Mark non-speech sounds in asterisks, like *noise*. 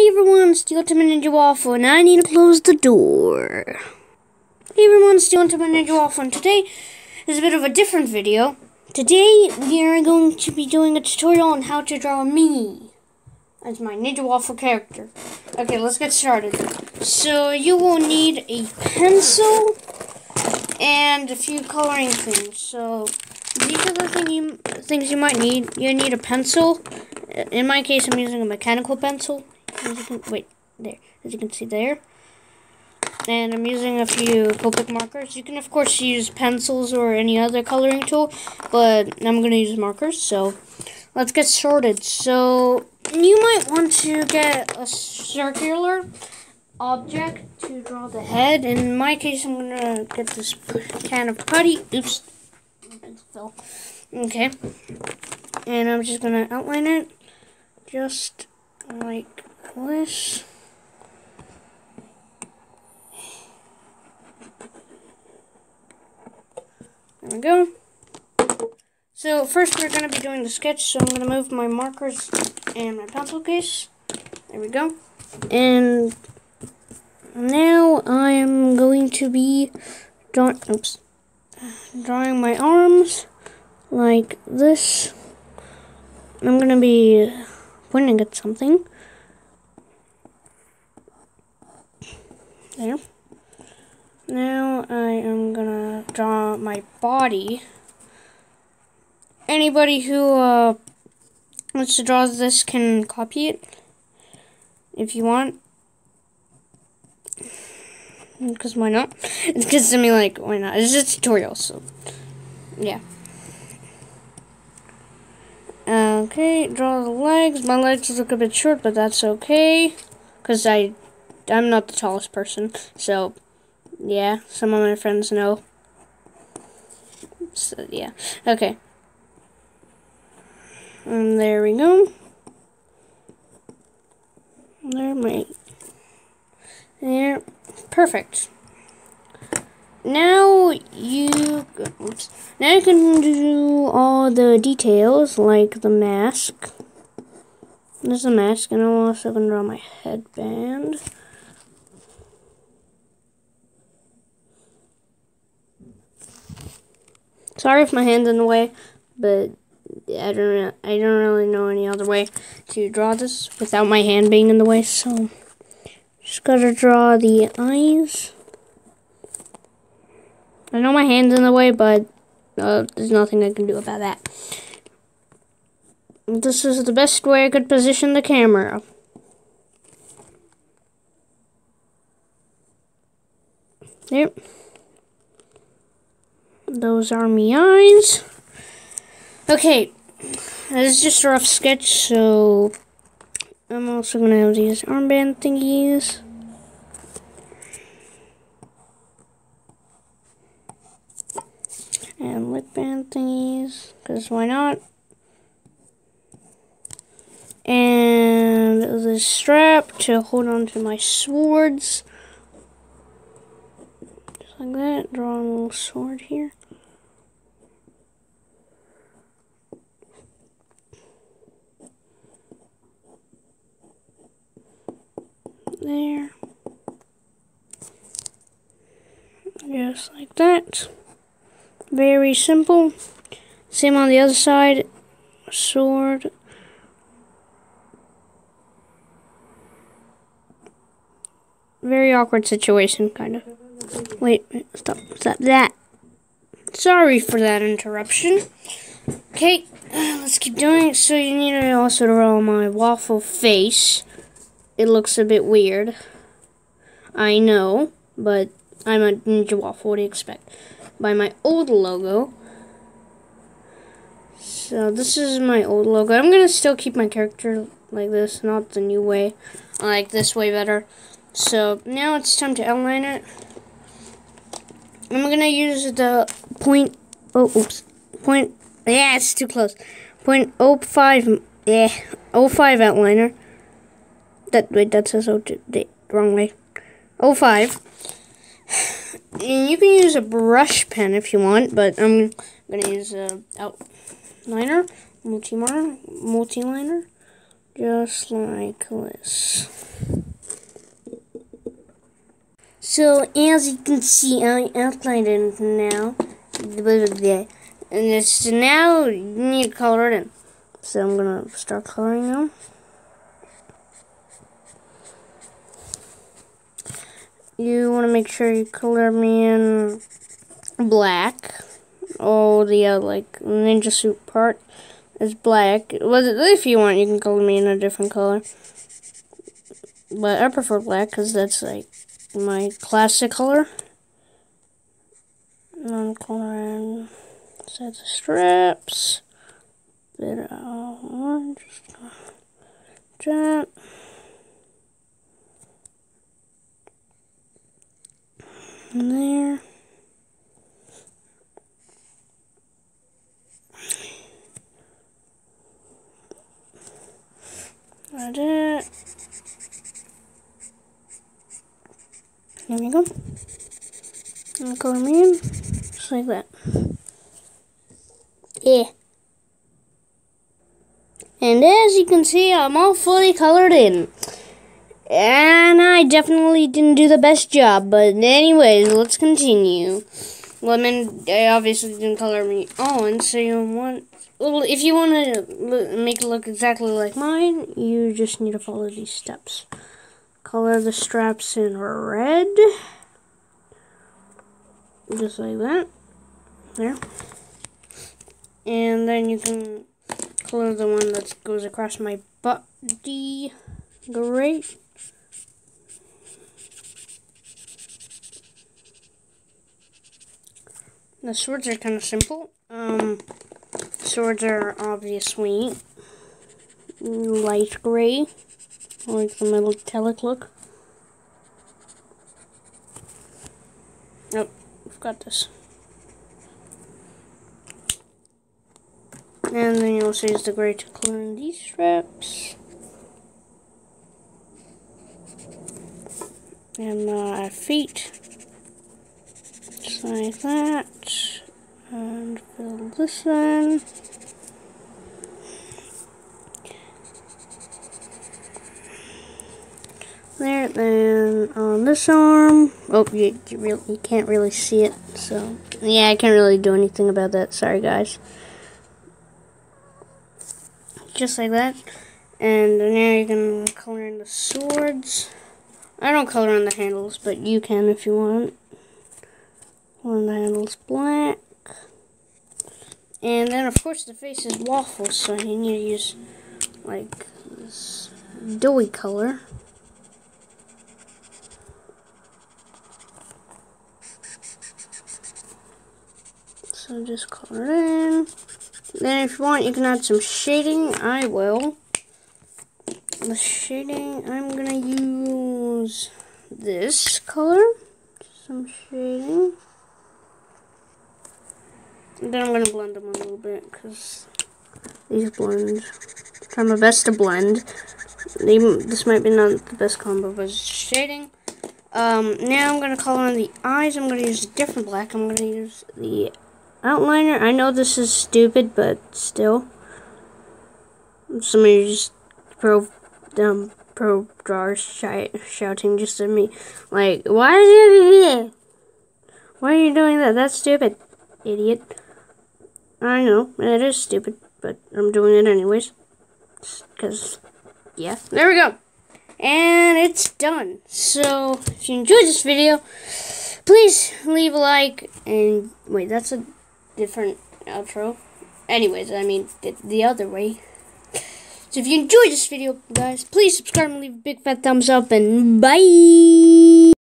Hey everyone, the Ultimate Ninja Waffle, and I need to close the door. Hey everyone, the Ultimate Ninja Waffle, and today is a bit of a different video. Today, we are going to be doing a tutorial on how to draw me as my Ninja Waffle character. Okay, let's get started. So, you will need a pencil and a few coloring things. So, these are the thing you, things you might need. You need a pencil. In my case, I'm using a mechanical pencil as you can wait there. As you can see there. And I'm using a few Copic markers. You can of course use pencils or any other coloring tool but I'm gonna use markers so let's get started. So you might want to get a circular object to draw the head. In my case I'm gonna get this can of putty. Oops. Okay. And I'm just gonna outline it just like this. There we go. So first we're going to be doing the sketch, so I'm going to move my markers and my pencil case. There we go. And now I am going to be drawing, oops, drawing my arms like this. I'm going to be pointing at something. There. Now I am gonna draw my body. Anybody who uh, wants to draw this can copy it if you want. Because why not? It's *laughs* because I mean, like, why not? It's just a tutorial, so yeah. Okay, draw the legs. My legs look a bit short, but that's okay. Because I I'm not the tallest person, so yeah, some of my friends know. So yeah, okay. And there we go. There, my there, perfect. Now you, oops, now you can do all the details like the mask. There's a mask, and I'm also gonna draw my headband. Sorry if my hand's in the way, but I don't I don't really know any other way to draw this without my hand being in the way. So just gotta draw the eyes. I know my hand's in the way, but uh, there's nothing I can do about that. This is the best way I could position the camera. There. Those are my eyes. Okay, this is just a rough sketch, so I'm also going to have these armband thingies. And lip band thingies, because why not? And the strap to hold on to my swords. Like that, draw a little sword here. there. Just like that. Very simple. Same on the other side. Sword. Very awkward situation, kind of. Wait, stop, stop that. Sorry for that interruption. Okay, uh, let's keep doing it. So you need to also draw my waffle face it looks a bit weird. I know, but I'm a Ninja Waffle. What do you expect? By my old logo. So this is my old logo. I'm going to still keep my character like this, not the new way. I like this way better. So now it's time to outline it. I'm to use the point, oh, oops, point, yeah, it's too close. Point oh five, yeah, oh five outliner. That wait, that says oh the wrong way. Oh five. And you can use a brush pen if you want, but I'm gonna use a outliner, multi-liner, multi-liner, just like this. So as you can see, I outlined it now. And it's now you need to color it in. So I'm gonna start coloring now. You want to make sure you color me in black. Oh, the uh, like ninja suit part is black. Well, if you want, you can color me in a different color. But I prefer black because that's like my classic color. I'm coloring set the straps. Bit of orange. Jump. And there. Got it. There we go. And color me in, just like that. Yeah. And as you can see, I'm all fully colored in. And I definitely didn't do the best job, but anyways, let's continue. Well, I I obviously didn't color me oh, on, so you want well, if you want to make it look exactly like mine, you just need to follow these steps. Color the straps in red. Just like that. There. And then you can color the one that goes across my body. Great. The swords are kind of simple. Um, swords are obviously light gray, like the metallic look. Got this. And then you'll see the gray to clean these straps. And my feet, just like that and fill this in. There, then on this arm. Oh, you, you, really, you can't really see it, so yeah, I can't really do anything about that. Sorry, guys. Just like that. And now you can color in the swords. I don't color on the handles, but you can if you want. One of the handles black. And then, of course, the face is waffles, so you need to use, like, this doughy color. So just color it in. Then if you want, you can add some shading. I will. The shading, I'm going to use this color. Some shading. Then I'm going to blend them a little bit because these blend. Try my best to blend. this might be not the best combo, but shading. Um, now I'm going to color on the eyes. I'm going to use a different black. I'm going to use the outliner. I know this is stupid, but still. Somebody just pro, um, pro drawers shouting just at me. Like, why are you Why are you doing that? That's stupid, idiot. I know, it is stupid, but I'm doing it anyways. Because, yeah. There we go. And it's done. So, if you enjoyed this video, please leave a like. And, wait, that's a different outro. Anyways, I mean, the, the other way. So if you enjoyed this video, guys, please subscribe and leave a big fat thumbs up. And bye!